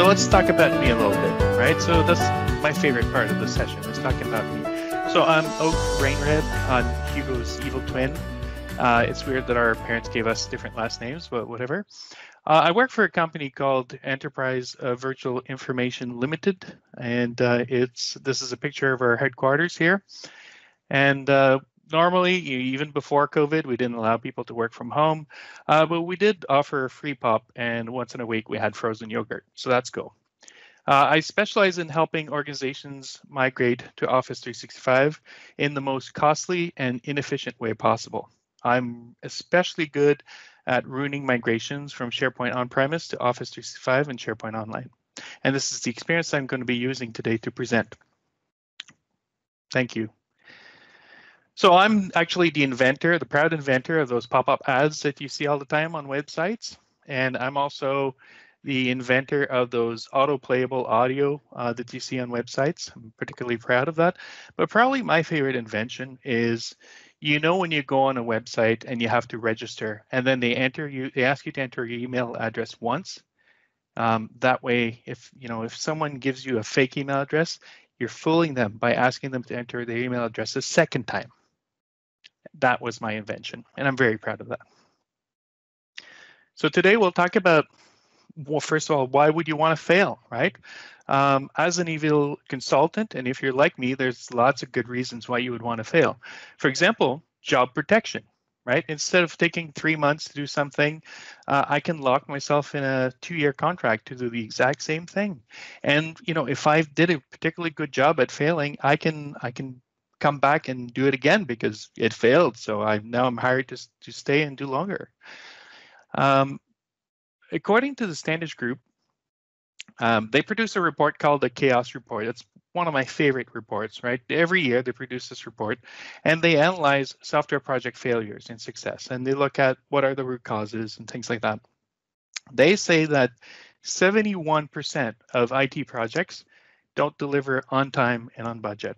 So let's talk about me a little bit, right? So that's my favorite part of the session is talking about me. So I'm Oguh Reinreb on Hugo's evil twin. Uh, it's weird that our parents gave us different last names, but whatever. Uh, I work for a company called Enterprise uh, Virtual Information Limited, and uh, it's this is a picture of our headquarters here. And uh, normally, even before COVID, we didn't allow people to work from home, uh, but we did offer free pop, and once in a week we had frozen yogurt, so that's cool. Uh, I specialize in helping organizations migrate to Office 365 in the most costly and inefficient way possible. I'm especially good at ruining migrations from SharePoint on-premise to Office 365 and SharePoint Online. And this is the experience I'm going to be using today to present. Thank you. So I'm actually the inventor, the proud inventor of those pop-up ads that you see all the time on websites. And I'm also the inventor of those auto-playable audio uh, that you see on websites. I'm particularly proud of that. But probably my favorite invention is, you know, when you go on a website and you have to register, and then they enter you, they ask you to enter your email address once. Um, that way, if you know, if someone gives you a fake email address, you're fooling them by asking them to enter their email address a second time. That was my invention, and I'm very proud of that. So today we'll talk about well, first of all, why would you want to fail, right? Um, as an evil consultant, and if you're like me, there's lots of good reasons why you would want to fail. For example, job protection, right? Instead of taking three months to do something, uh, I can lock myself in a two-year contract to do the exact same thing. And you know, if I did a particularly good job at failing, I can I can come back and do it again because it failed. So I now I'm hired to to stay and do longer. Um, according to the Standish Group, um, they produce a report called the Chaos Report. It's one of my favorite reports, right? Every year they produce this report and they analyze software project failures and success and they look at what are the root causes and things like that. They say that 71% of IT projects don't deliver on time and on budget.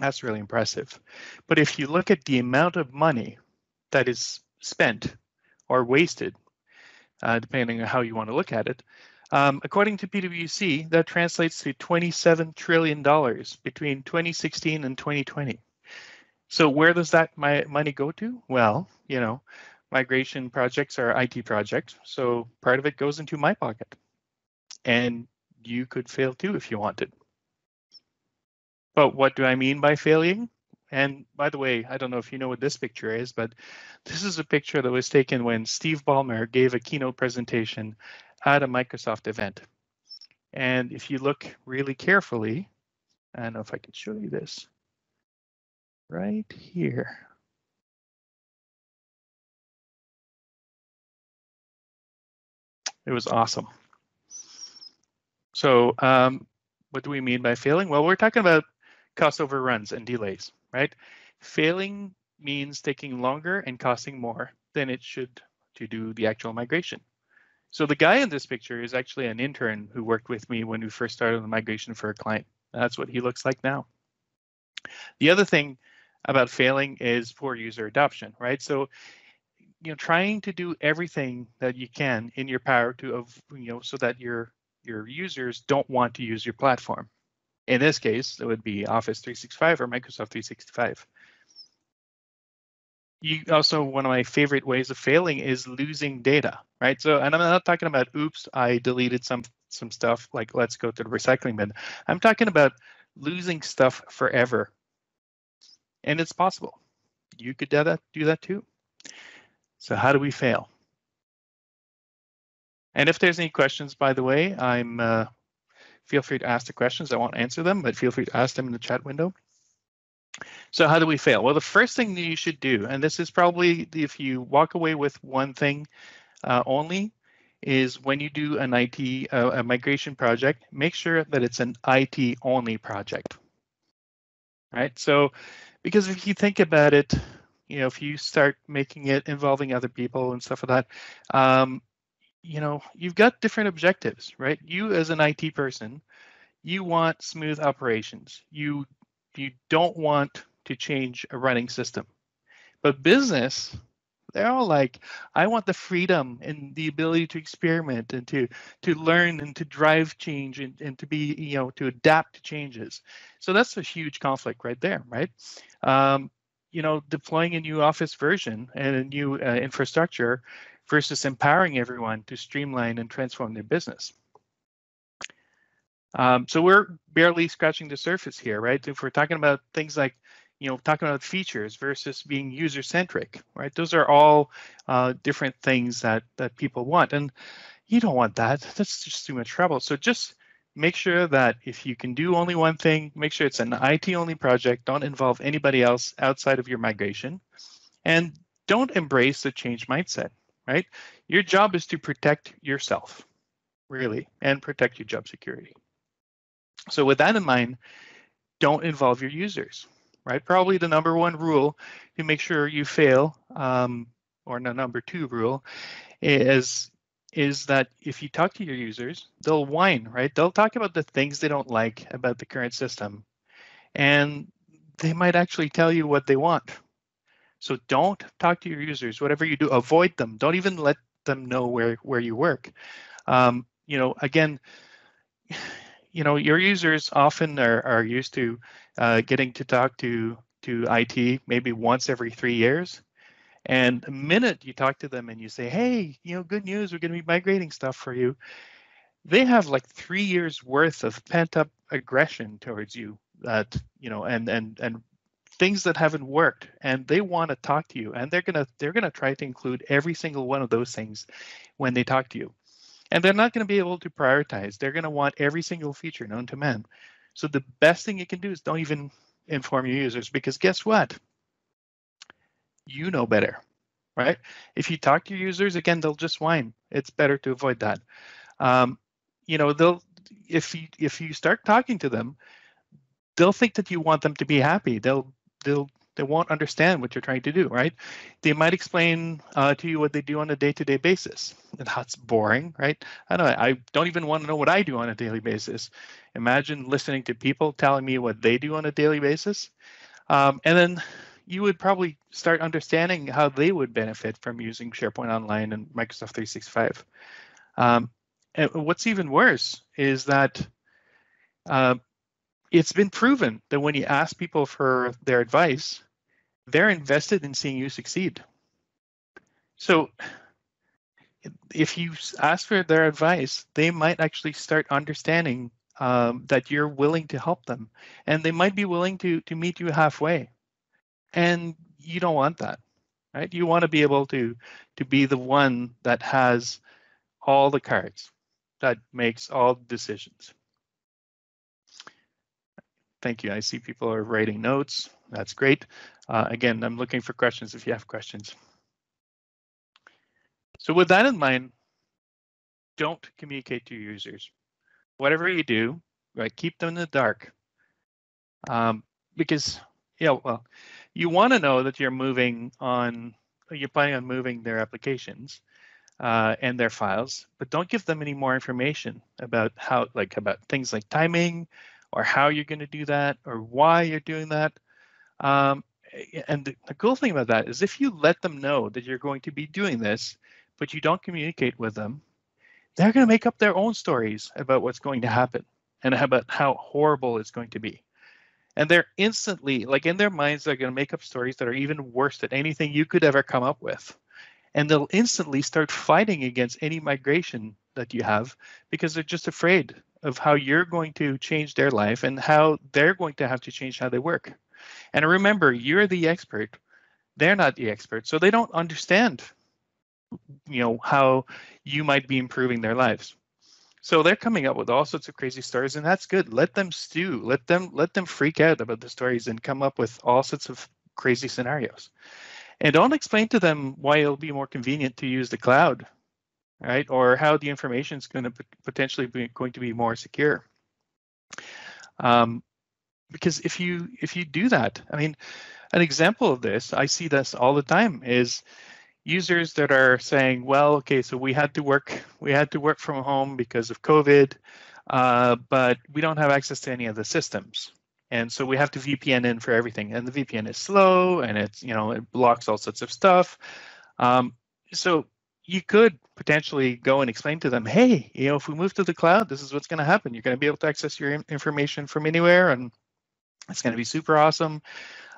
That's really impressive. But if you look at the amount of money that is spent or wasted uh, depending on how you want to look at it. Um, according to PwC, that translates to $27 trillion between 2016 and 2020. So where does that my money go to? Well, you know, migration projects are IT projects, so part of it goes into my pocket. And you could fail too if you wanted. But what do I mean by failing? And by the way, I don't know if you know what this picture is, but this is a picture that was taken when Steve Ballmer gave a keynote presentation at a Microsoft event. And if you look really carefully, I don't know if I can show you this right here. It was awesome. So um, what do we mean by failing? Well, we're talking about cost overruns and delays right? Failing means taking longer and costing more than it should to do the actual migration. So the guy in this picture is actually an intern who worked with me when we first started the migration for a client. That's what he looks like now. The other thing about failing is poor user adoption, right? So, you know, trying to do everything that you can in your power to, you know, so that your your users don't want to use your platform. In this case, it would be Office 365 or Microsoft 365. You also, one of my favorite ways of failing is losing data, right? So, and I'm not talking about, oops, I deleted some some stuff like let's go to the recycling bin. I'm talking about losing stuff forever. And it's possible. You could do that, do that too. So how do we fail? And if there's any questions, by the way, I'm uh, feel free to ask the questions. I won't answer them, but feel free to ask them in the chat window. So how do we fail? Well, the first thing that you should do, and this is probably if you walk away with one thing uh, only, is when you do an IT uh, a migration project, make sure that it's an IT only project. Right. So, because if you think about it, you know, if you start making it involving other people and stuff like that, um, you know, you've got different objectives, right? You as an IT person, you want smooth operations. You you don't want to change a running system. But business, They're all like, I want the freedom and the ability to experiment and to to learn and to drive change and, and to be, you know, to adapt to changes. So that's a huge conflict right there, right? Um, you know, deploying a new Office version and a new uh, infrastructure versus empowering everyone to streamline and transform their business. Um, so we're barely scratching the surface here, right? If we're talking about things like, you know, talking about features versus being user-centric, right? Those are all uh, different things that that people want, and you don't want that. That's just too much trouble. So just make sure that if you can do only one thing, make sure it's an IT-only project. Don't involve anybody else outside of your migration, and don't embrace the change mindset, right? Your job is to protect yourself, really, and protect your job security. So with that in mind, don't involve your users, right? Probably the number one rule to make sure you fail, um, or the number two rule, is is that if you talk to your users, they'll whine, right? They'll talk about the things they don't like about the current system, and they might actually tell you what they want. So don't talk to your users. Whatever you do, avoid them. Don't even let them know where where you work. Um, you know, again you know your users often are, are used to uh, getting to talk to to IT maybe once every three years. And the minute you talk to them and you say, hey, you know, good news, we're going to be migrating stuff for you, they have like three years worth of pent up aggression towards you that, you know, and and and things that haven't worked and they want to talk to you and they're going to they're going to try to include every single one of those things when they talk to you and they're not going to be able to prioritize. They're going to want every single feature known to man. So the best thing you can do is don't even inform your users because guess what? You know better, right? If you talk to your users, again, they'll just whine. It's better to avoid that. Um, you know, they'll if you if you start talking to them, they'll think that you want them to be happy. They'll they'll they won't understand what you're trying to do, right? They might explain uh, to you what they do on a day-to-day basis. And that's boring, right? I don't. I don't even want to know what I do on a daily basis. Imagine listening to people telling me what they do on a daily basis, um, and then you would probably start understanding how they would benefit from using SharePoint Online and Microsoft 365. Um, and what's even worse is that uh, it's been proven that when you ask people for their advice, they're invested in seeing you succeed. So if you ask for their advice, they might actually start understanding um, that you're willing to help them, and they might be willing to to meet you halfway. And you don't want that, right? You want to be able to to be the one that has all the cards, that makes all decisions. Thank you. I see people are writing notes. That's great. Uh, again, I'm looking for questions if you have questions. So with that in mind, don't communicate to your users. Whatever you do, right, keep them in the dark. Um, because, yeah, well, you want to know that you're moving on, you're planning on moving their applications uh, and their files, but don't give them any more information about how, like, about things like timing, or how you're going to do that or why you're doing that. Um, and the, the, cool thing about that is if you let them know that you're going to be doing this, but you don't communicate with them, they're going to make up their own stories about what's going to happen and about how horrible it's going to be. And they're instantly, like in their minds, they're going to make up stories that are even worse than anything you could ever come up with. And they'll instantly start fighting against any migration that you have because they're just afraid of how you're going to change their life and how they're going to have to change how they work. And remember, you're the expert. They're not the expert, so they don't understand you know how you might be improving their lives. So they're coming up with all sorts of crazy stories and that's good. Let them stew. Let them let them freak out about the stories and come up with all sorts of crazy scenarios. And don't explain to them why it'll be more convenient to use the cloud right? Or how the information is going to potentially be going to be more secure. Um, because if you if you do that, I mean, an example of this, I see this all the time, is users that are saying, well, okay, so we had to work we had to work from home because of COVID, uh, but we don't have access to any of the systems. And so we have to VPN in for everything. And the VPN is slow and it's, you know, it blocks all sorts of stuff. Um, so you could potentially go and explain to them, hey, you know, if we move to the cloud, this is what's going to happen. You're going to be able to access your information from anywhere, and it's going to be super awesome.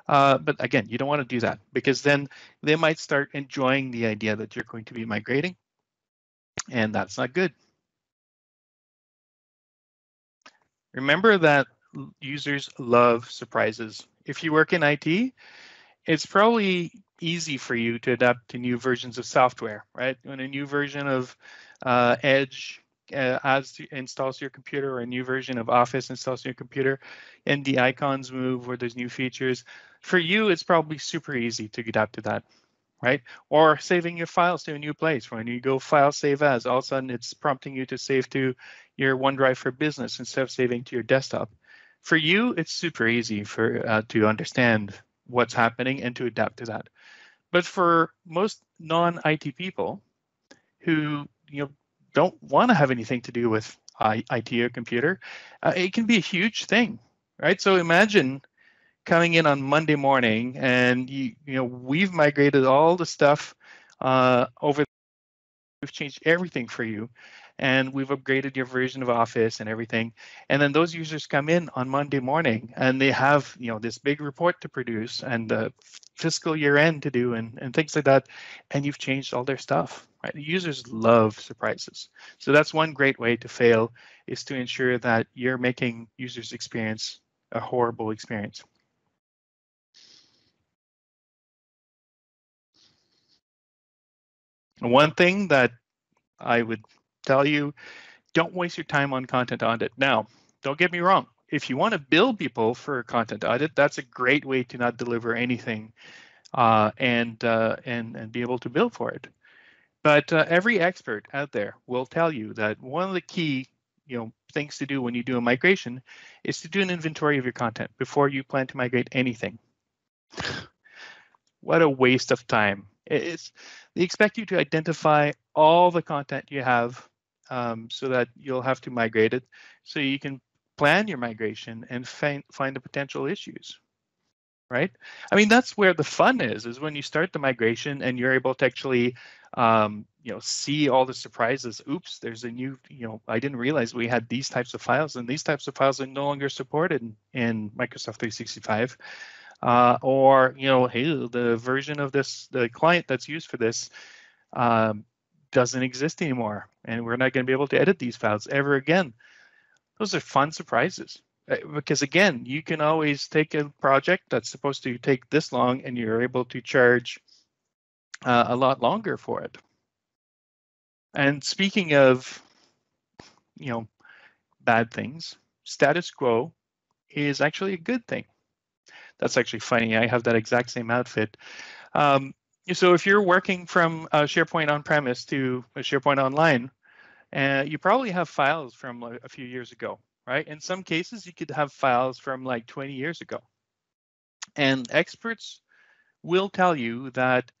Uh, but again, you don't want to do that because then they might start enjoying the idea that you're going to be migrating, and that's not good. Remember that users love surprises. If you work in IT, it's probably easy for you to adapt to new versions of software, right? When a new version of uh, Edge uh, adds to, installs to your computer or a new version of Office installs to your computer and the icons move or there's new features, for you, it's probably super easy to adapt to that, right? Or saving your files to a new place. When you go file save as, all of a sudden it's prompting you to save to your OneDrive for Business instead of saving to your desktop. For you, it's super easy for uh, to understand what's happening and to adapt to that. But for most non-IT people who you know don't want to have anything to do with IT or computer, uh, it can be a huge thing, right? So imagine coming in on Monday morning and you you know we've migrated all the stuff uh, over. We've changed everything for you, and we've upgraded your version of Office and everything. And then those users come in on Monday morning and they have, you know, this big report to produce and the fiscal year end to do and, and things like that. And you've changed all their stuff, right? The users love surprises. So that's one great way to fail is to ensure that you're making users experience a horrible experience. One thing that I would tell you don't waste your time on content audit. Now, don't get me wrong. If you want to build people for content audit, that's a great way to not deliver anything uh, and, uh, and, and be able to build for it. But uh, every expert out there will tell you that one of the key you know, things to do when you do a migration is to do an inventory of your content before you plan to migrate anything. what a waste of time. It's, they expect you to identify all the content you have um, so that you'll have to migrate it. So you can plan your migration and find, find the potential issues right? I mean that's where the fun is is when you start the migration and you're able to actually um, you know see all the surprises. Oops there's a new you know i didn't realize we had these types of files and these types of files are no longer supported in, in microsoft 365 uh, or you know hey the version of this the client that's used for this um, doesn't exist anymore and we're not going to be able to edit these files ever again. Those are fun surprises uh, because again, you can always take a project that's supposed to take this long and you're able to charge uh, a lot longer for it. And speaking of, you know, bad things, status quo is actually a good thing. That's actually funny. I have that exact same outfit. Um, so if you're working from uh, SharePoint on-premise to a SharePoint Online, uh, you probably have files from a few years ago, right? In some cases, you could have files from like 20 years ago. And experts will tell you that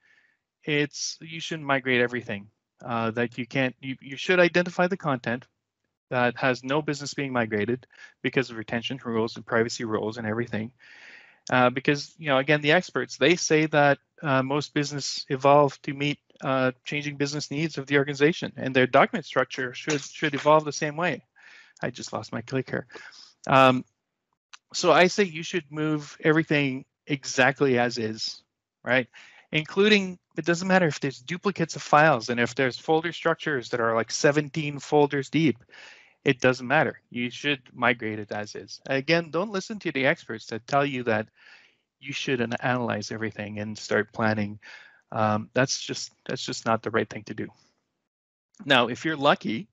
it's you shouldn't migrate everything. Uh, that you can't. You, you should identify the content that has no business being migrated because of retention rules and privacy rules and everything. Uh, because you know, again, the experts they say that uh, most business evolve to meet uh, changing business needs of the organization, and their document structure should should evolve the same way. I just lost my clicker. Um, so I say you should move everything exactly as is, right? Including it doesn't matter if there's duplicates of files and if there's folder structures that are like 17 folders deep it doesn't matter. You should migrate it as is. Again, don't listen to the experts that tell you that you should analyze everything and start planning. Um, that's just that's just not the right thing to do. Now, if you're lucky,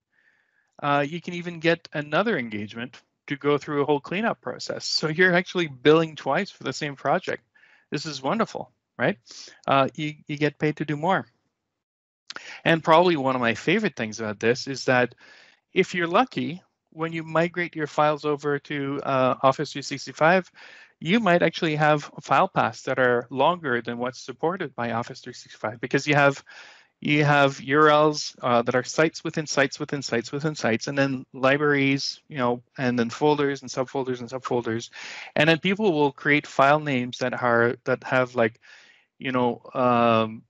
uh, you can even get another engagement to go through a whole cleanup process. So you're actually billing twice for the same project. This is wonderful, right? Uh, you, you get paid to do more. And probably one of my favorite things about this is that if you're lucky, when you migrate your files over to uh, Office 365, you might actually have file paths that are longer than what's supported by Office 365 because you have you have URLs uh, that are sites within sites within sites within sites, and then libraries, you know, and then folders and subfolders and subfolders, and then people will create file names that are that have like, you know, um,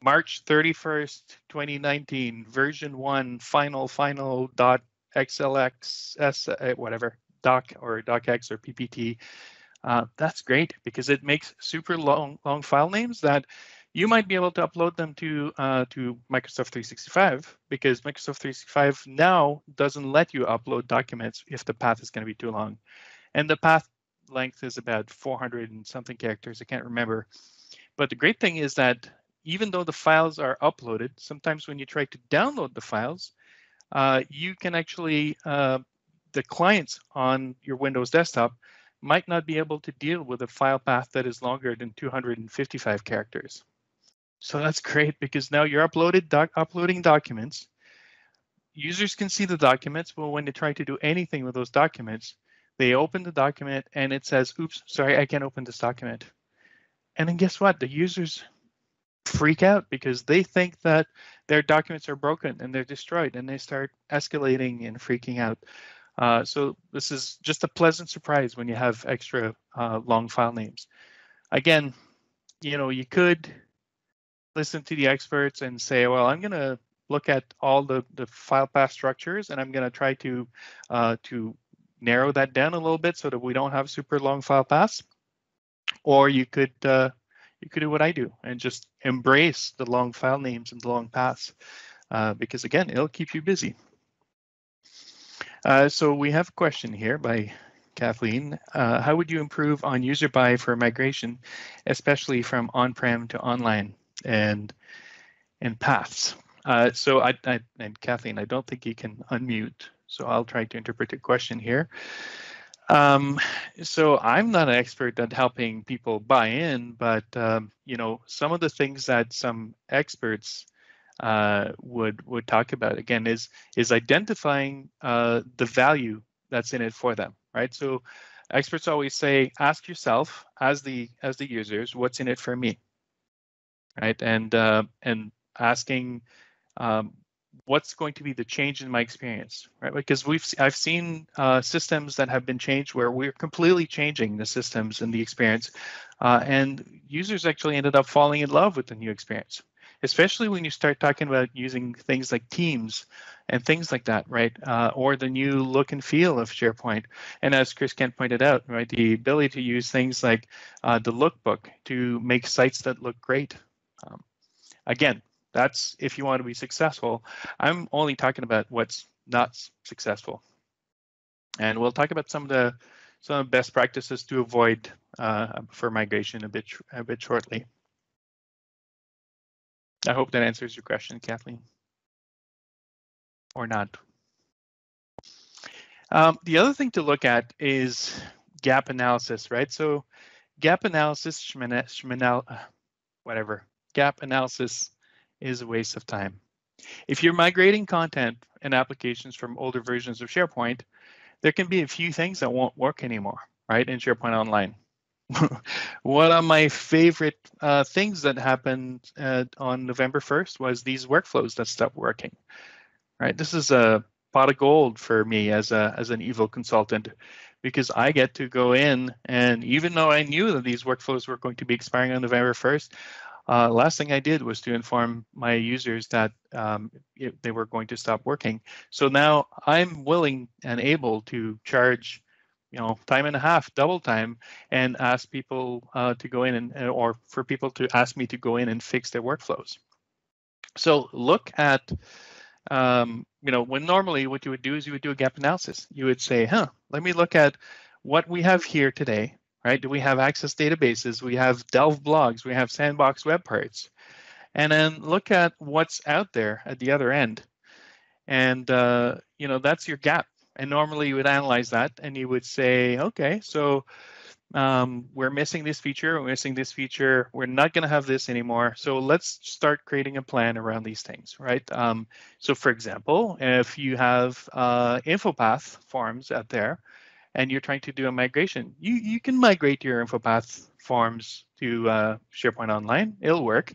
March 31st, 2019, version one, final, final dot XLX, S, uh, whatever, doc or docx or PPT. Uh, that's great because it makes super long, long file names that you might be able to upload them to uh, to Microsoft 365 because Microsoft 365 now doesn't let you upload documents if the path is going to be too long, and the path length is about 400 and something characters. I can't remember, but the great thing is that even though the files are uploaded, sometimes when you try to download the files, uh, you can actually uh, the clients on your Windows desktop might not be able to deal with a file path that is longer than 255 characters. So that's great because now you're uploaded doc uploading documents. Users can see the documents, but when they try to do anything with those documents, they open the document and it says, oops, sorry, I can't open this document. And then guess what? The users freak out because they think that their documents are broken and they're destroyed and they start escalating and freaking out. Uh, so this is just a pleasant surprise when you have extra uh, long file names. Again, you know, you could listen to the experts and say, well, I'm going to look at all the, the file path structures and I'm going to try to uh, to narrow that down a little bit so that we don't have super long file paths. Or you could uh, you could do what I do and just embrace the long file names and the long paths uh, because again, it'll keep you busy. Uh, so we have a question here by Kathleen. Uh, how would you improve on user buy for migration, especially from on-prem to online? and and paths. Uh, so I, I, and Kathleen, I don't think you can unmute, so I'll try to interpret the question here. Um, so I'm not an expert at helping people buy in, but um, you know some of the things that some experts uh, would would talk about again is is identifying uh, the value that's in it for them, right? So experts always say, ask yourself as the as the users, what's in it for me? right? And uh, and asking um, what's going to be the change in my experience, right? Because we've I've seen uh, systems that have been changed where we're completely changing the systems and the experience, uh, and users actually ended up falling in love with the new experience. Especially when you start talking about using things like Teams and things like that, right? Uh, or the new look and feel of SharePoint. And as Chris Kent pointed out, right, the ability to use things like uh, the lookbook to make sites that look great, um, again, that's if you want to be successful. I'm only talking about what's not successful. And we'll talk about some of the some of the best practices to avoid uh, for migration a bit a bit shortly. I hope that answers your question, Kathleen. Or not. Um, the other thing to look at is gap analysis, right? So gap analysis, whatever, gap analysis is a waste of time. If you're migrating content and applications from older versions of SharePoint, there can be a few things that won't work anymore, right, in SharePoint Online. One of my favorite uh, things that happened uh, on November 1st was these workflows that stopped working, right? This is a pot of gold for me as a as an Evo consultant because I get to go in and even though I knew that these workflows were going to be expiring on November 1st, uh, last thing I did was to inform my users that um, they were going to stop working. So now I'm willing and able to charge, you know, time and a half, double time, and ask people uh, to go in and uh, or for people to ask me to go in and fix their workflows. So look at, um, you know, when normally what you would do is you would do a gap analysis. You would say, huh, let me look at what we have here today right? Do we have access databases? We have Delve blogs, we have sandbox web parts. And then look at what's out there at the other end. And, uh, you know, that's your gap. And normally you would analyze that and you would say, okay, so um, we're missing this feature, we're missing this feature, we're not going to have this anymore. So let's start creating a plan around these things, right? Um, so for example, if you have uh, InfoPath forms out there, and you're trying to do a migration, you, you can migrate your InfoPath forms to uh, SharePoint Online. It'll work.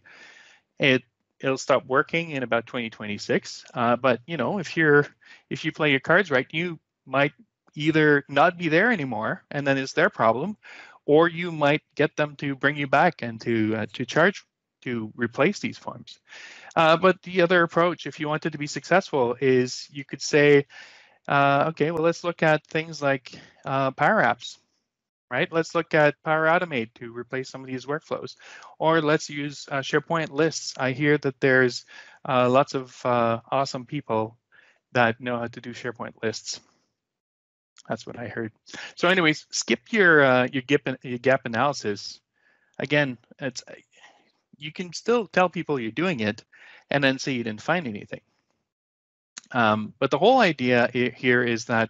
It it'll stop working in about 2026. Uh, but you know, if you're if you play your cards right, you might either not be there anymore, and then it's their problem, or you might get them to bring you back and to uh, to charge to replace these forms. Uh, but the other approach, if you wanted to be successful, is you could say, uh, okay, well, let's look at things like uh, Power Apps, right? Let's look at Power Automate to replace some of these workflows, or let's use uh, SharePoint lists. I hear that there's uh, lots of uh, awesome people that know how to do SharePoint lists. That's what I heard. So, anyways, skip your uh, your gap your gap analysis. Again, it's you can still tell people you're doing it, and then say you didn't find anything. Um, but the whole idea here is that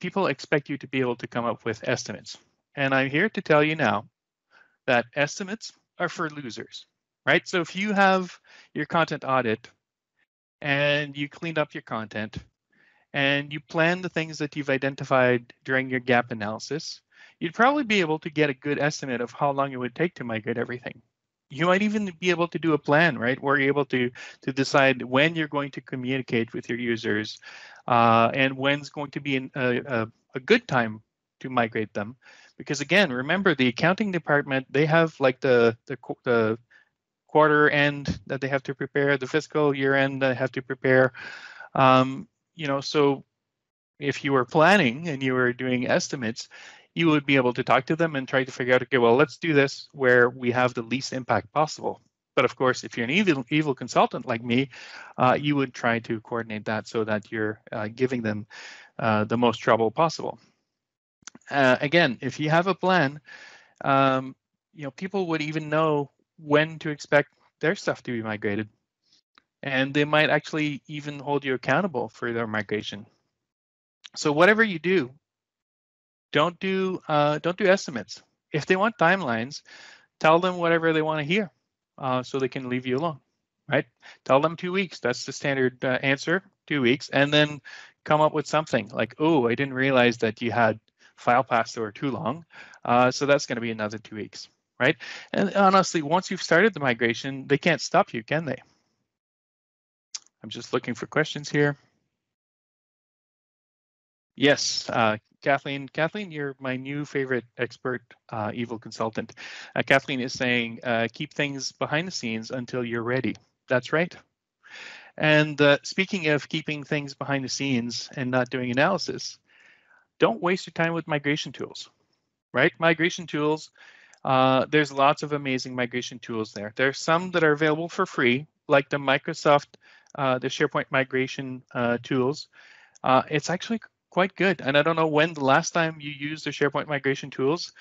people expect you to be able to come up with estimates. And I'm here to tell you now that estimates are for losers, right? So if you have your content audit and you cleaned up your content and you plan the things that you've identified during your gap analysis, you'd probably be able to get a good estimate of how long it would take to migrate everything you might even be able to do a plan, right? Where you're able to to decide when you're going to communicate with your users, uh, and when's going to be an, a, a, a good time to migrate them. Because again, remember the accounting department, they have like the the the quarter end that they have to prepare, the fiscal year end that they have to prepare. Um, you know, so if you were planning and you were doing estimates, you would be able to talk to them and try to figure out, okay, well, let's do this where we have the least impact possible. But of course, if you're an evil, evil consultant like me, uh, you would try to coordinate that so that you're uh, giving them uh, the most trouble possible. Uh, again, if you have a plan, um, you know people would even know when to expect their stuff to be migrated, and they might actually even hold you accountable for their migration. So whatever you do, don't do uh, don't do estimates. If they want timelines, tell them whatever they want to hear, uh, so they can leave you alone. Right? Tell them two weeks. That's the standard uh, answer. Two weeks, and then come up with something like, "Oh, I didn't realize that you had file paths that were too long, uh, so that's going to be another two weeks." Right? And honestly, once you've started the migration, they can't stop you, can they? I'm just looking for questions here. Yes, uh, Kathleen. Kathleen, you're my new favorite expert uh, evil consultant. Uh, Kathleen is saying, uh, keep things behind the scenes until you're ready. That's right. And uh, speaking of keeping things behind the scenes and not doing analysis, don't waste your time with migration tools, right? Migration tools, uh, there's lots of amazing migration tools there. There are some that are available for free, like the Microsoft, uh, the SharePoint migration tools. it's actually quite good. And I don't know when the last time you used the SharePoint migration tools,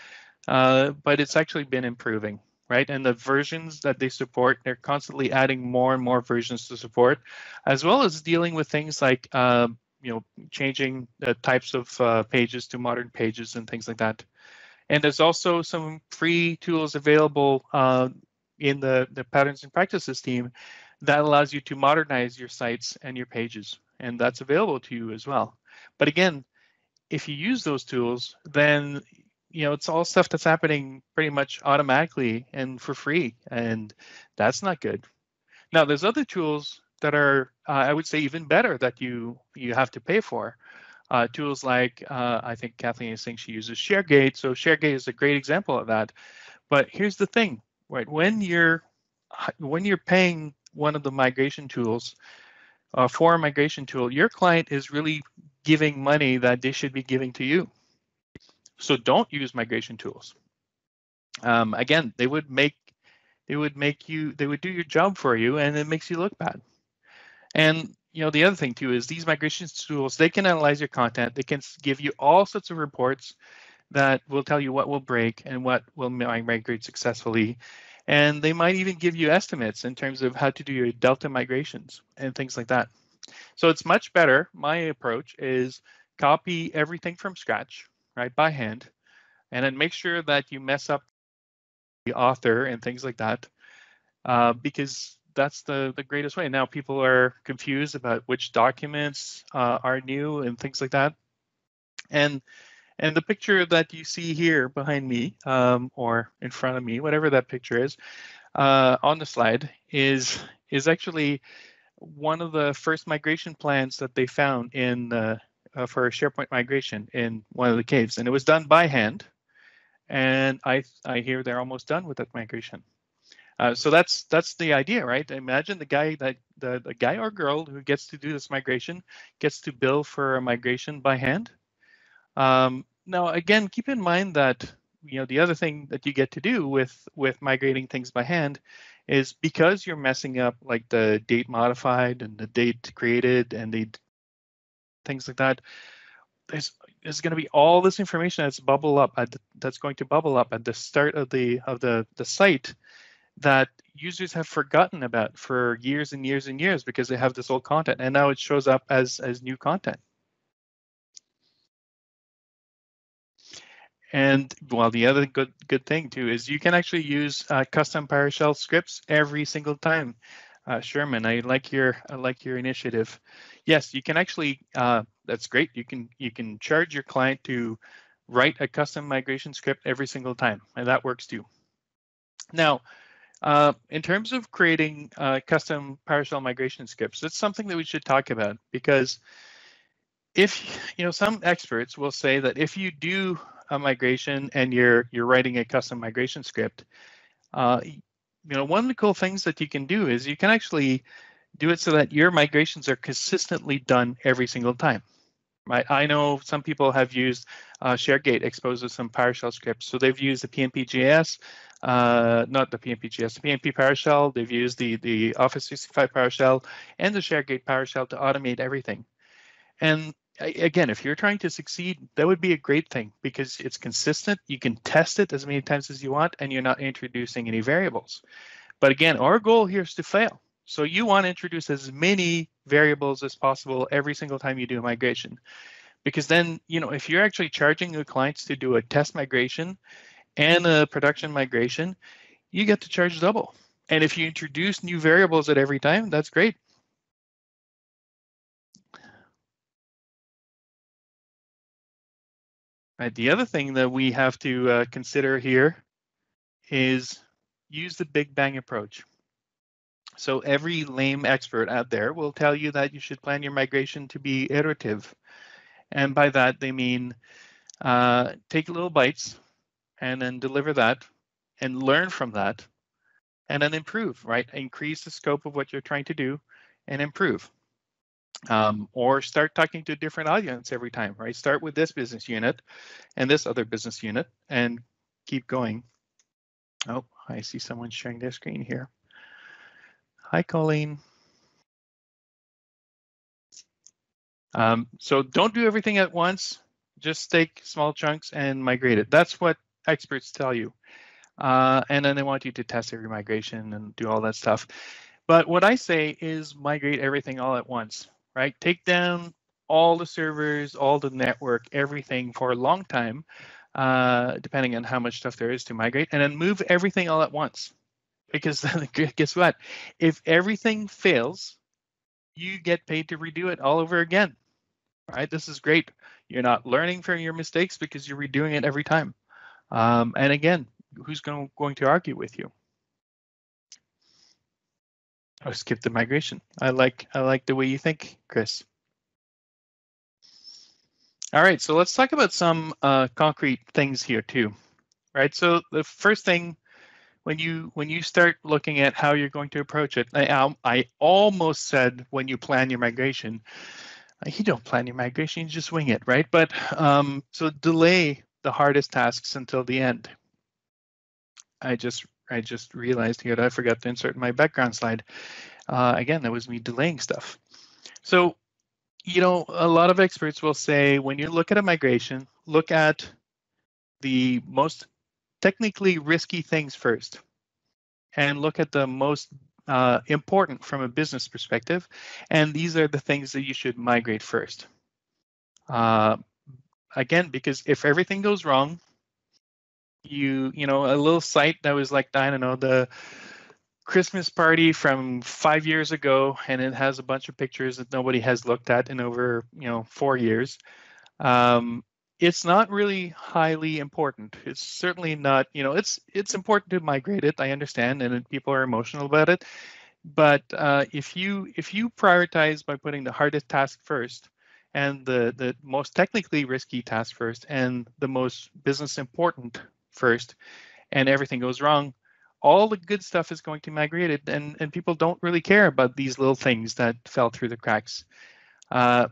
uh, but it's actually been improving, right? And the versions that they support, they're constantly adding more and more versions to support, as well as dealing with things like, uh, you know, changing the types of uh, pages to modern pages and things like that. And there's also some free tools available uh, in the, the patterns and practices team that allows you to modernize your sites and your pages. And that's available to you as well. But again, if you use those tools, then you know it's all stuff that's happening pretty much automatically and for free, and that's not good. Now, there's other tools that are, uh, I would say, even better that you you have to pay for. Uh, tools like uh, I think Kathleen is saying she uses ShareGate, so ShareGate is a great example of that. But here's the thing, right? When you're when you're paying one of the migration tools uh, for a migration tool, your client is really giving money that they should be giving to you. So don't use migration tools. Um, again, they would make they would make you they would do your job for you, and it makes you look bad. And you know the other thing too is these migration tools they can analyze your content. They can give you all sorts of reports that will tell you what will break and what will migrate successfully. And they might even give you estimates in terms of how to do your delta migrations and things like that. So it's much better. My approach is copy everything from scratch, right, by hand, and then make sure that you mess up the author and things like that, uh, because that's the the greatest way. Now people are confused about which documents uh, are new and things like that, and and the picture that you see here behind me um, or in front of me, whatever that picture is, uh, on the slide is is actually one of the first migration plans that they found in uh, uh, for SharePoint migration in one of the caves, and it was done by hand. And I I hear they're almost done with that migration. Uh, so that's that's the idea, right? Imagine the guy that the, the guy or girl who gets to do this migration gets to bill for a migration by hand. Um, now, again, keep in mind that you know the other thing that you get to do with with migrating things by hand is because you're messing up like the date modified and the date created and the things like that. There's there's going to be all this information that's bubble up at the, that's going to bubble up at the start of the of the the site that users have forgotten about for years and years and years because they have this old content and now it shows up as as new content and well the other good good thing too is you can actually use uh, custom PowerShell scripts every single time. Uh, Sherman I like your I like your initiative. Yes you can actually uh, that's great. You can you can charge your client to write a custom migration script every single time and that works too. Now uh, in terms of creating uh, custom PowerShell migration scripts, it's something that we should talk about because if you know some experts will say that if you do a migration and you're you're writing a custom migration script, uh, you know one of the cool things that you can do is you can actually do it so that your migrations are consistently done every single time. Right? I know some people have used uh, ShareGate exposes some PowerShell scripts, so they've used the PnPjs uh, not the PnPjs, the PnP PowerShell. They've used the, the Office 365 PowerShell and the ShareGate PowerShell to automate everything. And again, if you're trying to succeed, that would be a great thing because it's consistent. You can test it as many times as you want, and you're not introducing any variables. But again, our goal here is to fail. So you want to introduce as many variables as possible every single time you do a migration. Because then, you know, if you're actually charging your clients to do a test migration, and a production migration, you get to charge double. And if you introduce new variables at every time, that's great. Right, the other thing that we have to uh, consider here is use the Big Bang approach. So every lame expert out there will tell you that you should plan your migration to be iterative. And by that, they mean uh, take little bites, and then deliver that and learn from that and then improve, right? Increase the scope of what you're trying to do and improve. Um, or start talking to a different audience every time, right? Start with this business unit and this other business unit and keep going. Oh, I see someone sharing their screen here. Hi, Colleen. Um, so don't do everything at once. Just take small chunks and migrate it. That's what experts tell you. Uh, and then they want you to test every migration and do all that stuff. But what I say is migrate everything all at once, right? Take down all the servers, all the network, everything for a long time, uh, depending on how much stuff there is to migrate, and then move everything all at once. Because guess what? If everything fails, you get paid to redo it all over again, right? This is great. You're not learning from your mistakes because you're redoing it every time. Um, and again, who's going, going to argue with you? Oh, skip the migration. I like I like the way you think, Chris. All right, so let's talk about some uh, concrete things here too, right? So the first thing, when you when you start looking at how you're going to approach it, I I almost said when you plan your migration, you don't plan your migration, you just wing it, right? But um, so delay the hardest tasks until the end. I just I just realized here that I forgot to insert my background slide. Uh, again, that was me delaying stuff. So, you know, a lot of experts will say when you look at a migration, look at the most technically risky things first and look at the most uh, important from a business perspective. And these are the things that you should migrate first. Uh, again, because if everything goes wrong, you you know a little site that was like I don't know the Christmas party from five years ago, and it has a bunch of pictures that nobody has looked at in over you know four years. Um, it's not really highly important. It's certainly not, you know, it's it's important to migrate it. I understand, and people are emotional about it. But uh, if you if you prioritize by putting the hardest task first, and the, the most technically risky task first and the most business important first, and everything goes wrong, all the good stuff is going to migrate and, and people don't really care about these little things that fell through the cracks. Uh,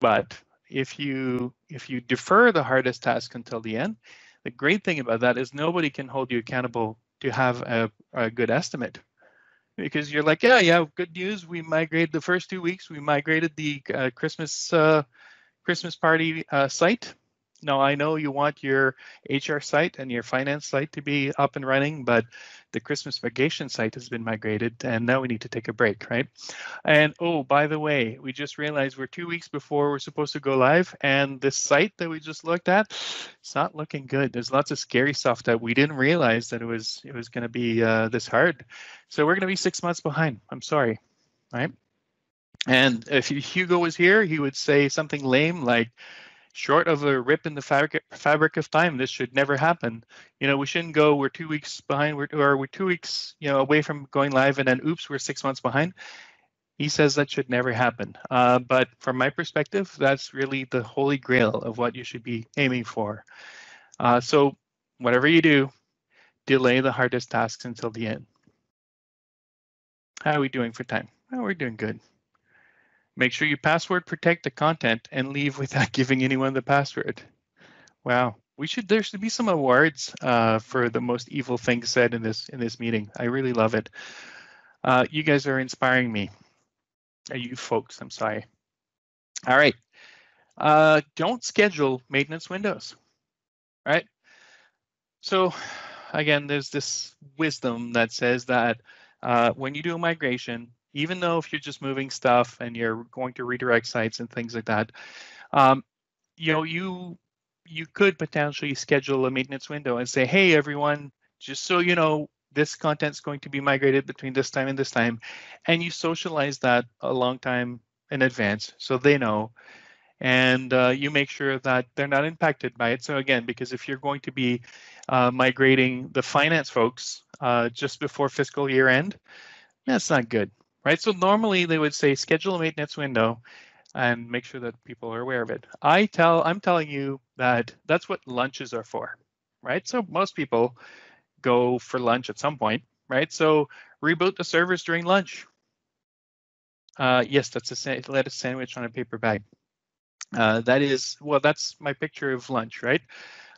but if you if you defer the hardest task until the end, the great thing about that is nobody can hold you accountable to have a, a good estimate because you're like, yeah, yeah, good news. We migrated the first two weeks. We migrated the uh, Christmas uh, Christmas party uh, site no, I know you want your HR site and your finance site to be up and running, but the Christmas vacation site has been migrated and now we need to take a break, right? And oh, by the way, we just realized we're two weeks before we're supposed to go live and this site that we just looked at, it's not looking good. There's lots of scary stuff that we didn't realize that it was it was going to be uh, this hard. So we're going to be six months behind. I'm sorry, right? And if Hugo was here, he would say something lame like, short of a rip in the fabric fabric of time, this should never happen. You know, we shouldn't go. We're two weeks behind. We're or we're two weeks, you know, away from going live, and then oops, we're six months behind. He says that should never happen. Uh, but from my perspective, that's really the holy grail of what you should be aiming for. Uh, so whatever you do, delay the hardest tasks until the end. How are we doing for time? Oh, we're doing good. Make sure you password protect the content and leave without giving anyone the password. Wow, we should there should be some awards uh, for the most evil things said in this in this meeting. I really love it. Uh, you guys are inspiring me. Uh, you folks, I'm sorry. All right. Uh, don't schedule maintenance windows. All right. So again, there's this wisdom that says that uh, when you do a migration, even though if you're just moving stuff and you're going to redirect sites and things like that, um, you know, you you could potentially schedule a maintenance window and say, hey, everyone, just so you know, this content's going to be migrated between this time and this time. And you socialize that a long time in advance so they know. And uh, you make sure that they're not impacted by it. So again, because if you're going to be uh, migrating the finance folks uh, just before fiscal year end, that's not good right? So normally they would say schedule a maintenance window and make sure that people are aware of it. I tell I'm telling you that that's what lunches are for, right? So most people go for lunch at some point, right? So reboot the servers during lunch. Uh, yes, that's a lettuce sandwich on a paper bag. Uh, that is well, that's my picture of lunch, right?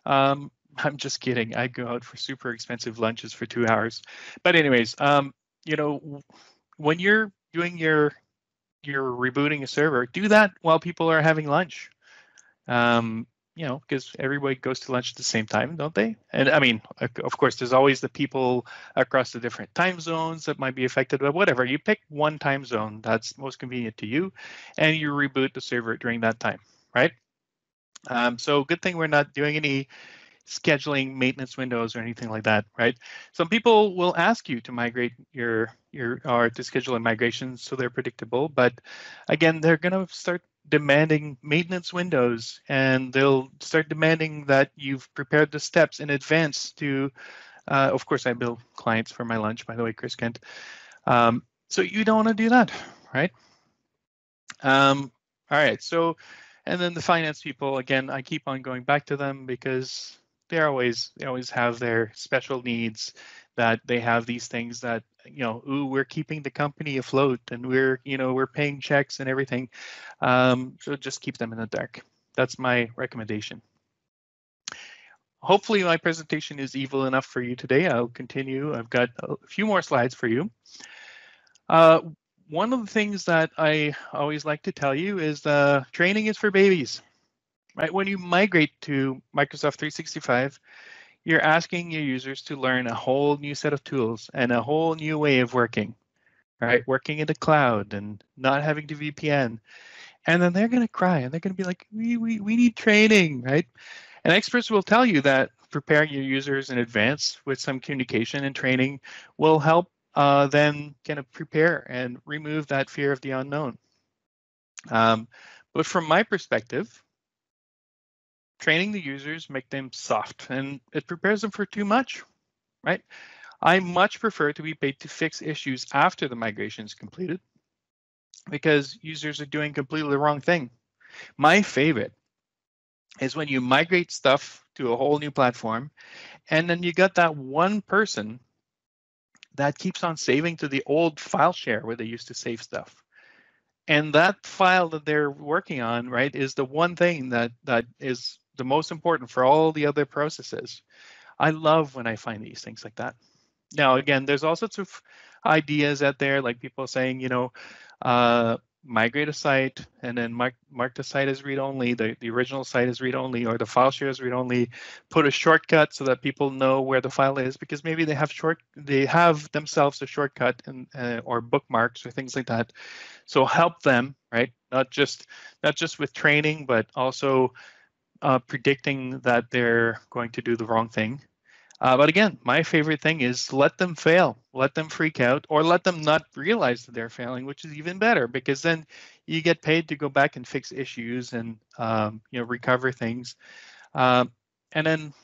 Um, I'm just kidding. I go out for super expensive lunches for two hours, but anyways, um, you know, when you're doing your you're rebooting a server, do that while people are having lunch. Um, you know, because everybody goes to lunch at the same time, don't they? And I mean, of course, there's always the people across the different time zones that might be affected, but whatever. You pick one time zone that's most convenient to you, and you reboot the server during that time, right? Um, so good thing we're not doing any scheduling maintenance windows or anything like that, right? Some people will ask you to migrate your your or to schedule a migration so they're predictable, but again, they're going to start demanding maintenance windows and they'll start demanding that you've prepared the steps in advance to uh, of course I build clients for my lunch by the way Chris Kent um, so you don't want to do that right um, all right so and then the finance people again I keep on going back to them because they always they always have their special needs that they have these things that you know ooh we're keeping the company afloat and we're you know we're paying checks and everything. Um, so just keep them in the dark. That's my recommendation. Hopefully my presentation is evil enough for you today. I'll continue. I've got a few more slides for you. Uh, one of the things that i always like to tell you is the training is for babies right? When you migrate to Microsoft 365, you're asking your users to learn a whole new set of tools and a whole new way of working, right? Working in the cloud and not having to VPN. And then they're going to cry and they're going to be like, we, we, we need training, right? And experts will tell you that preparing your users in advance with some communication and training will help uh, then kind of prepare and remove that fear of the unknown. Um, but from my perspective, training the users make them soft and it prepares them for too much, right? I much prefer to be paid to fix issues after the migration is completed because users are doing completely the wrong thing. My favorite is when you migrate stuff to a whole new platform and then you got that one person that keeps on saving to the old file share where they used to save stuff. And that file that they're working on, right, is the one thing that that is the most important for all the other processes. I love when I find these things like that. Now, again, there's all sorts of ideas out there, like people saying, you know, uh, migrate a site and then mark, mark the site as read-only, the, the original site is read-only, or the file share is read-only, put a shortcut so that people know where the file is, because maybe they have short, they have themselves a shortcut and uh, or bookmarks or things like that. So help them, right? Not just not just with training, but also uh, predicting that they're going to do the wrong thing uh, but again, my favorite thing is let them fail, let them freak out, or let them not realize that they're failing, which is even better because then you get paid to go back and fix issues and um, you know recover things. Um, and then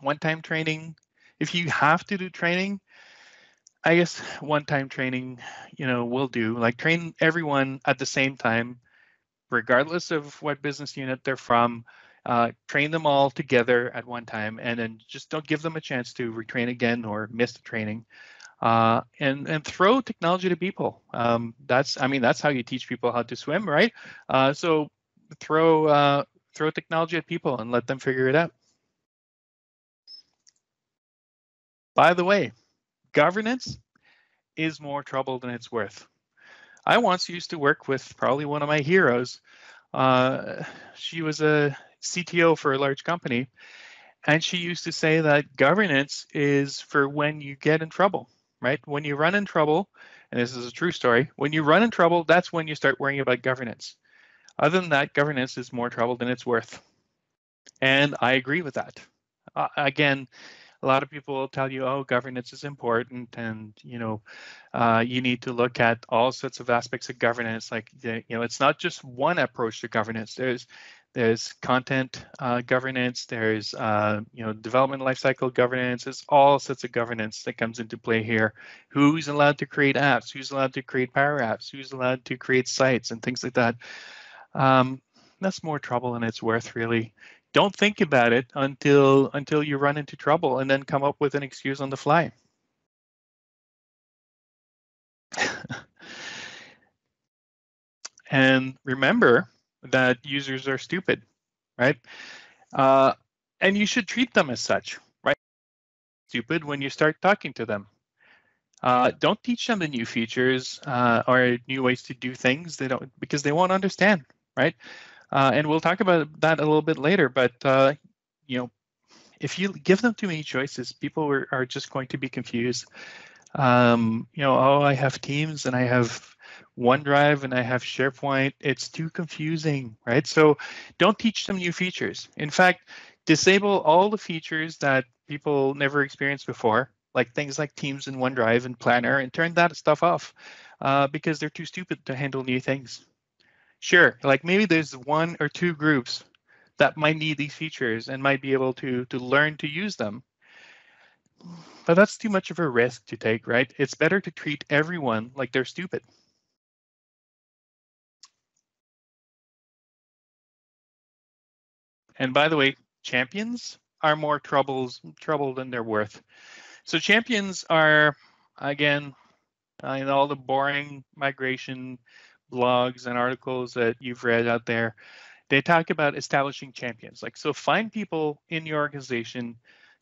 one-time training, if you have to do training, I guess one-time training, you know, will do. Like train everyone at the same time, regardless of what business unit they're from uh, train them all together at one time, and then just don't give them a chance to retrain again or miss the training. Uh, and and throw technology to people. Um, that's I mean that's how you teach people how to swim, right? Uh, so throw uh, throw technology at people and let them figure it out. By the way, governance is more trouble than it's worth. I once used to work with probably one of my heroes. Uh, she was a CTO for a large company. And she used to say that governance is for when you get in trouble, right? When you run in trouble, and this is a true story, when you run in trouble, that's when you start worrying about governance. Other than that, governance is more trouble than it's worth. And I agree with that. Uh, again, a lot of people will tell you, oh, governance is important, and you know, uh, you need to look at all sorts of aspects of governance. Like, you know, it's not just one approach to governance. There's there's content uh, governance, there's uh, you know development lifecycle governance. There's all sorts of governance that comes into play here. Who's allowed to create apps? Who's allowed to create power apps? Who's allowed to create sites and things like that? Um, that's more trouble than it's worth, really. Don't think about it until until you run into trouble, and then come up with an excuse on the fly. and remember that users are stupid, right? Uh, and you should treat them as such, right? Stupid when you start talking to them. Uh, don't teach them the new features uh, or new ways to do things. They don't because they won't understand, right? Uh, and we'll talk about that a little bit later. But uh, you know, if you give them too many choices, people are, are just going to be confused. Um, you know, oh, I have Teams and I have OneDrive and I have SharePoint, it's too confusing, right? So don't teach them new features. In fact, disable all the features that people never experienced before, like things like Teams and OneDrive and Planner, and turn that stuff off uh, because they're too stupid to handle new things. Sure, like maybe there's one or two groups that might need these features and might be able to to learn to use them. But that's too much of a risk to take, right? It's better to treat everyone like they're stupid. And by the way, champions are more troubles trouble than they're worth. So champions are again in all the boring migration blogs and articles that you've read out there. They talk about establishing champions. Like so, find people in your organization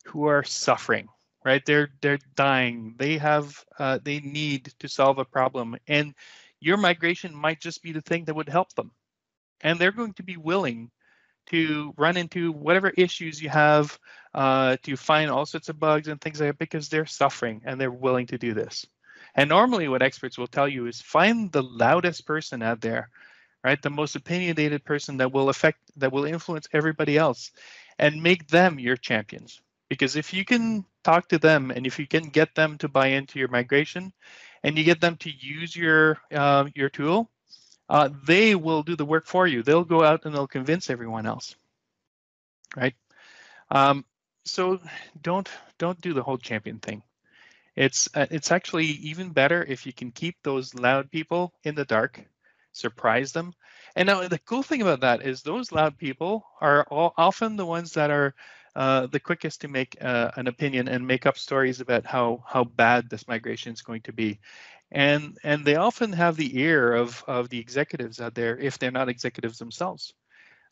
who are suffering, right? They're they're dying. They have uh, they need to solve a problem, and your migration might just be the thing that would help them. And they're going to be willing to run into whatever issues you have, uh, to find all sorts of bugs and things like that because they're suffering and they're willing to do this. And normally, what experts will tell you is find the loudest person out there, right? The most opinionated person that will affect, that will influence everybody else, and make them your champions. Because if you can talk to them and if you can get them to buy into your migration, and you get them to use your uh, your tool, uh, they will do the work for you. They'll go out and they'll convince everyone else, right? Um, so don't don't do the whole champion thing. It's uh, it's actually even better if you can keep those loud people in the dark, surprise them. And now the cool thing about that is those loud people are all, often the ones that are uh, the quickest to make uh, an opinion and make up stories about how how bad this migration is going to be, and and they often have the ear of of the executives out there if they're not executives themselves.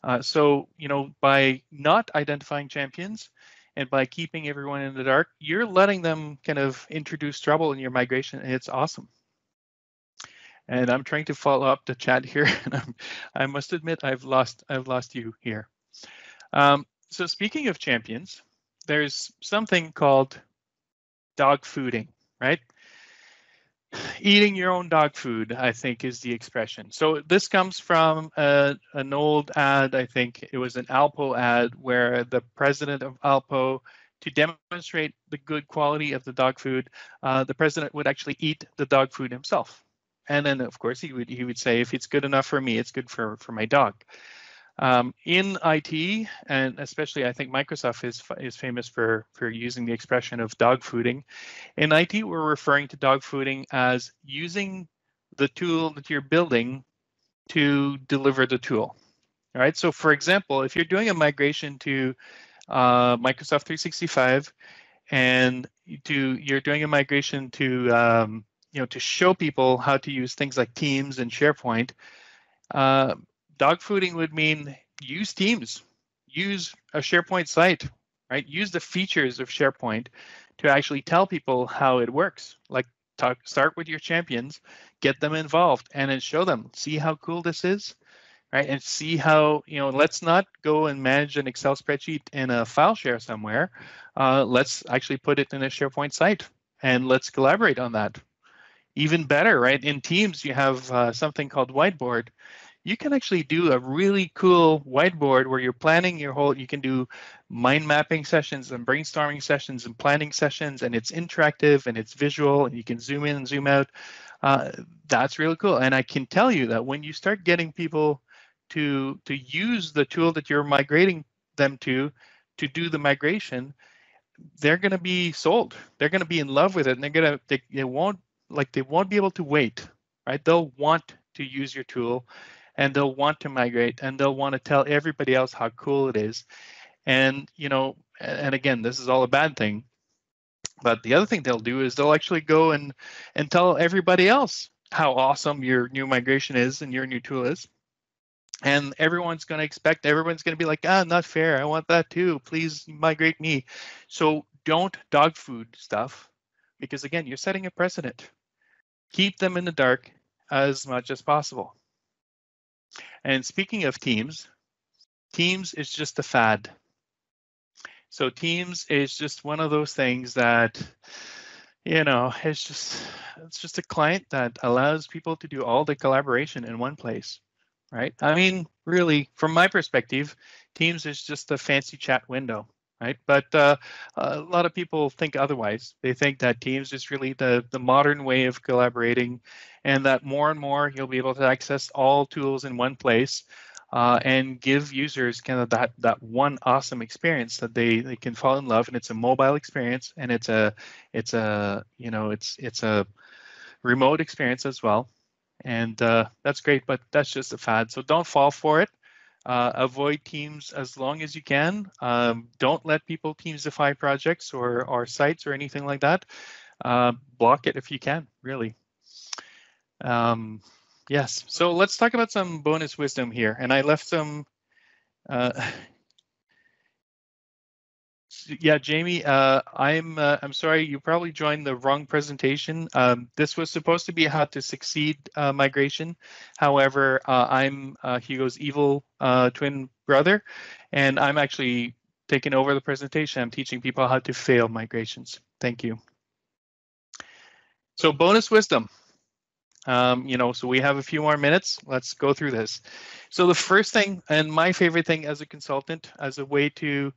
Uh, so you know by not identifying champions and by keeping everyone in the dark, you're letting them kind of introduce trouble in your migration, and it's awesome. And I'm trying to follow up the chat here, and I'm, i must admit I've lost I've lost you here. Um, so speaking of champions, there's something called dog fooding, right? Eating your own dog food, I think, is the expression. So this comes from a, an old ad. I think it was an Alpo ad where the president of Alpo, to demonstrate the good quality of the dog food, uh, the president would actually eat the dog food himself. And then, of course, he would he would say, if it's good enough for me, it's good for for my dog. Um, in IT, and especially I think Microsoft is is famous for for using the expression of dog fooding. In IT, we're referring to dog fooding as using the tool that you're building to deliver the tool. All right. So, for example, if you're doing a migration to uh, Microsoft 365, and to you're doing a migration to um, you know to show people how to use things like Teams and SharePoint. Uh, dog fooding would mean use Teams, use a SharePoint site, right? Use the features of SharePoint to actually tell people how it works. Like talk, start with your champions, get them involved, and then show them. See how cool this is, right? And see how you know. Let's not go and manage an Excel spreadsheet in a file share somewhere. Uh, let's actually put it in a SharePoint site, and let's collaborate on that. Even better, right? In Teams, you have uh, something called Whiteboard you can actually do a really cool whiteboard where you're planning your whole you can do mind mapping sessions and brainstorming sessions and planning sessions and it's interactive and it's visual and you can zoom in and zoom out. Uh, that's really cool. And i can tell you that when you start getting people to to use the tool that you're migrating them to to do the migration they're going to be sold. They're going to be in love with it and they're going to they, they won't like they won't be able to wait right? They'll want to use your tool and they'll want to migrate and they'll want to tell everybody else how cool it is. And you know and again this is all a bad thing but the other thing they'll do is they'll actually go and and tell everybody else how awesome your new migration is and your new tool is. And everyone's going to expect everyone's going to be like ah not fair i want that too please migrate me. So don't dog food stuff because again you're setting a precedent. Keep them in the dark as much as possible and speaking of Teams, Teams is just a fad. So Teams is just one of those things that, you know, it's just it's just a client that allows people to do all the collaboration in one place, right? I mean, really, from my perspective, Teams is just a fancy chat window right? But uh, a lot of people think otherwise. They think that Teams is really the, the modern way of collaborating and that more and more you'll be able to access all tools in one place uh, and give users kind of that, that one awesome experience that they, they can fall in love and it's a mobile experience and it's a it's a you know it's it's a remote experience as well and uh, that's great but that's just a fad so don't fall for it uh, avoid teams as long as you can. Um, don't let people teamsify projects or, or sites or anything like that. Uh, block it if you can, really. Um, yes, so let's talk about some bonus wisdom here. And I left some uh, yeah, Jamie, uh, I'm uh, I'm sorry, you probably joined the wrong presentation. Um, this was supposed to be how to succeed uh, migration. However, uh, I'm uh, Hugo's evil uh, twin brother, and I'm actually taking over the presentation. I'm teaching people how to fail migrations. Thank you. So bonus wisdom. Um, you know, so we have a few more minutes. Let's go through this. So the first thing, and my favorite thing as a consultant, as a way to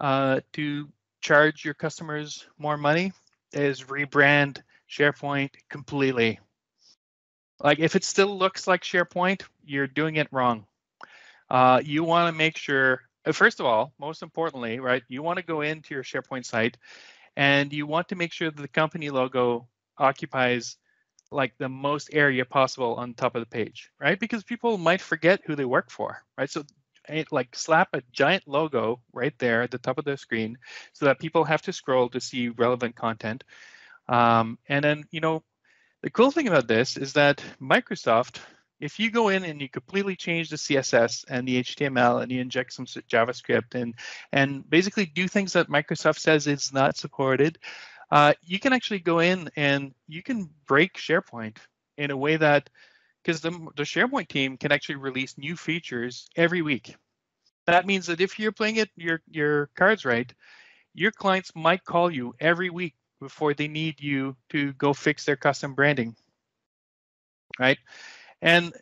uh, to charge your customers more money is rebrand SharePoint completely. Like if it still looks like SharePoint, you're doing it wrong. Uh, you want to make sure, uh, first of all, most importantly, right, you want to go into your SharePoint site and you want to make sure that the company logo occupies like the most area possible on top of the page, right? Because people might forget who they work for, right? So like slap a giant logo right there at the top of the screen so that people have to scroll to see relevant content. Um, and then, you know, the cool thing about this is that Microsoft, if you go in and you completely change the CSS and the HTML and you inject some JavaScript and and basically do things that Microsoft says is not supported, uh, you can actually go in and you can break SharePoint in a way that because the, the SharePoint team can actually release new features every week. That means that if you're playing it your your cards right, your clients might call you every week before they need you to go fix their custom branding. Right? And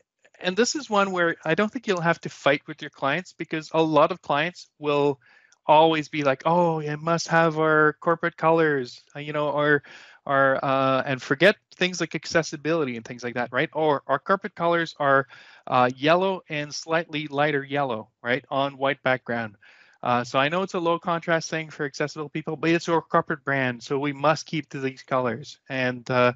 and this is one where I don't think you'll have to fight with your clients because a lot of clients will always be like, oh, it must have our corporate colors, uh, you know, or or uh, and forget things like accessibility and things like that, right? Or our carpet colors are uh, yellow and slightly lighter yellow, right, on white background. Uh, so I know it's a low contrast thing for accessible people, but it's our corporate brand, so we must keep to these colors. And uh,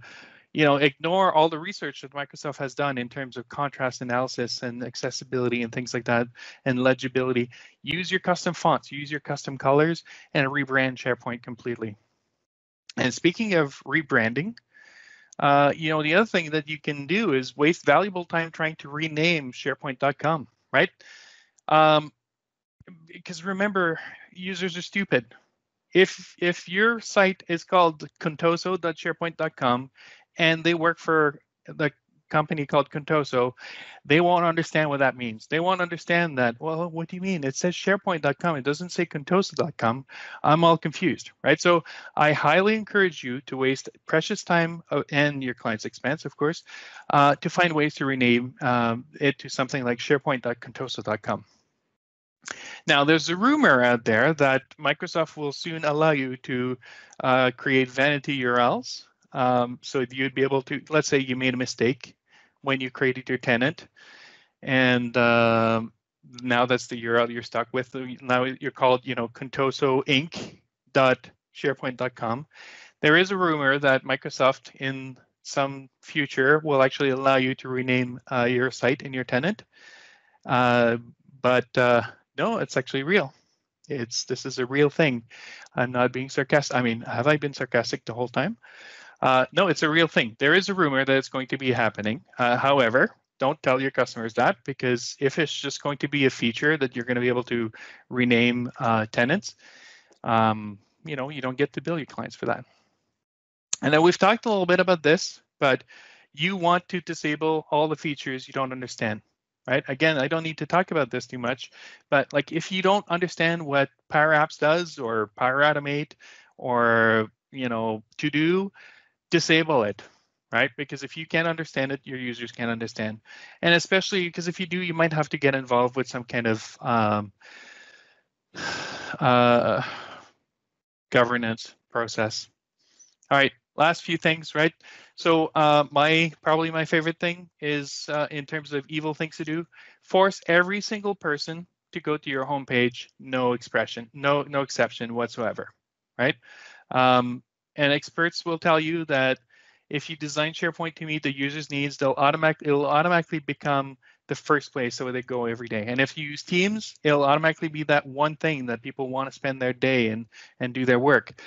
you know, ignore all the research that Microsoft has done in terms of contrast analysis and accessibility and things like that, and legibility. Use your custom fonts, use your custom colors, and rebrand SharePoint completely. And speaking of rebranding, uh, you know, the other thing that you can do is waste valuable time trying to rename SharePoint.com, right? Um, because remember, users are stupid. If if your site is called contoso.sharepoint.com and they work for the company called Contoso, they won't understand what that means. They won't understand that, well, what do you mean? It says SharePoint.com. It doesn't say Contoso.com. I'm all confused, right? So I highly encourage you to waste precious time uh, and your client's expense, of course, uh, to find ways to rename um, it to something like SharePoint.contoso.com. Now, there's a rumor out there that Microsoft will soon allow you to uh, create vanity URLs um, so you'd be able to, let's say you made a mistake when you created your tenant, and uh, now that's the URL you're stuck with. Now you're called, you know, Contoso Inc. dot SharePoint.com. There is a rumor that Microsoft in some future will actually allow you to rename uh, your site and your tenant. Uh, but uh, no, it's actually real. It's this is a real thing. I'm not being sarcastic. I mean, have I been sarcastic the whole time? Uh, no, it's a real thing. There is a rumor that it's going to be happening. Uh, however, don't tell your customers that because if it's just going to be a feature that you're going to be able to rename uh, tenants, um, you know, you don't get to bill your clients for that. And then we've talked a little bit about this, but you want to disable all the features you don't understand, right? Again, I don't need to talk about this too much, but like if you don't understand what Power Apps does or Power Automate or, you know, To Do, disable it right? Because if you can't understand it your users can't understand. And especially because if you do you might have to get involved with some kind of um, uh, governance process. All right last few things right? So uh, my probably my favorite thing is uh, in terms of evil things to do force every single person to go to your homepage no expression no no exception whatsoever right? Um, and experts will tell you that if you design SharePoint to meet the user's needs, they'll automatically it'll automatically become the first place where they go every day. And if you use Teams, it'll automatically be that one thing that people want to spend their day and and do their work.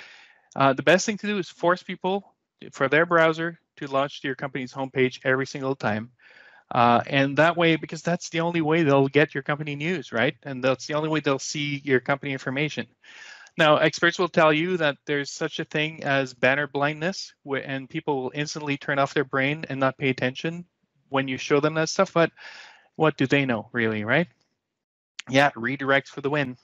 Uh, the best thing to do is force people for their browser to launch to your company's homepage every single time. Uh, and that way, because that's the only way they'll get your company news, right? And that's the only way they'll see your company information. Now, experts will tell you that there's such a thing as banner blindness, and people will instantly turn off their brain and not pay attention when you show them that stuff. But what do they know, really, right? Yeah, redirects for the win.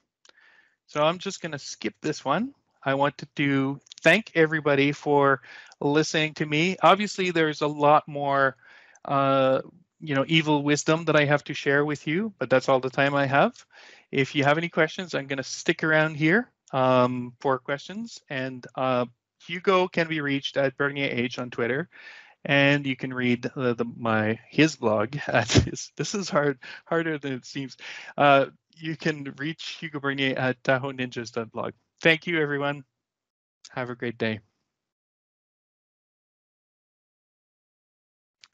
So I'm just going to skip this one. I want to thank everybody for listening to me. Obviously, there's a lot more, uh, you know, evil wisdom that I have to share with you, but that's all the time I have. If you have any questions, I'm going to stick around here um, for questions. And uh, Hugo can be reached at Bernier H on Twitter. And you can read the, my his blog at his, this is hard harder than it seems. Uh, you can reach Hugo Bernier at tahoeninjas.blog. Thank you, everyone. Have a great day.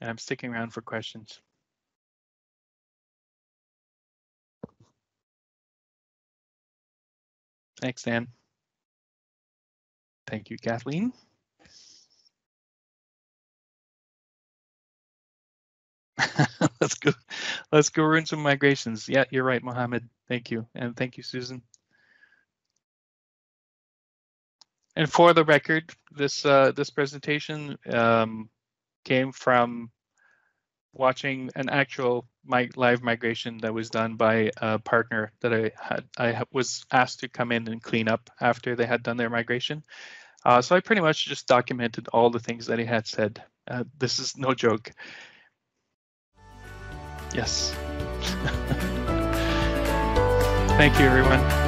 And I'm sticking around for questions. Thanks, Dan. Thank you, Kathleen. let's go. Let's go run some migrations. Yeah, you're right, Mohammed. Thank you, and thank you, Susan. And for the record, this uh, this presentation um, came from watching an actual my live migration that was done by a partner that I had I was asked to come in and clean up after they had done their migration. Uh, so I pretty much just documented all the things that he had said. Uh, this is no joke. Yes. Thank you, everyone.